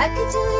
I could do